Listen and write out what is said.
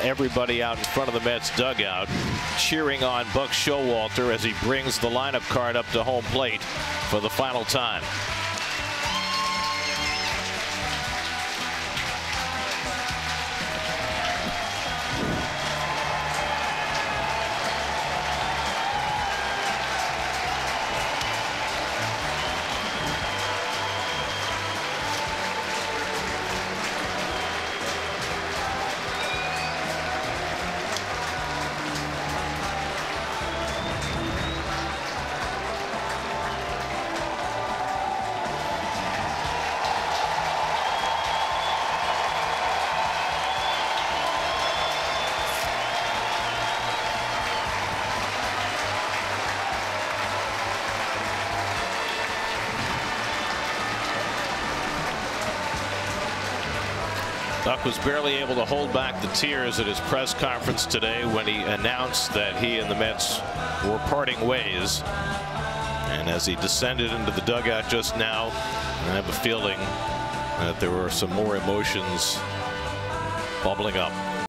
Everybody out in front of the Mets dugout cheering on Buck Showalter as he brings the lineup card up to home plate for the final time. Buck was barely able to hold back the tears at his press conference today when he announced that he and the Mets were parting ways. And as he descended into the dugout just now, I have a feeling that there were some more emotions bubbling up.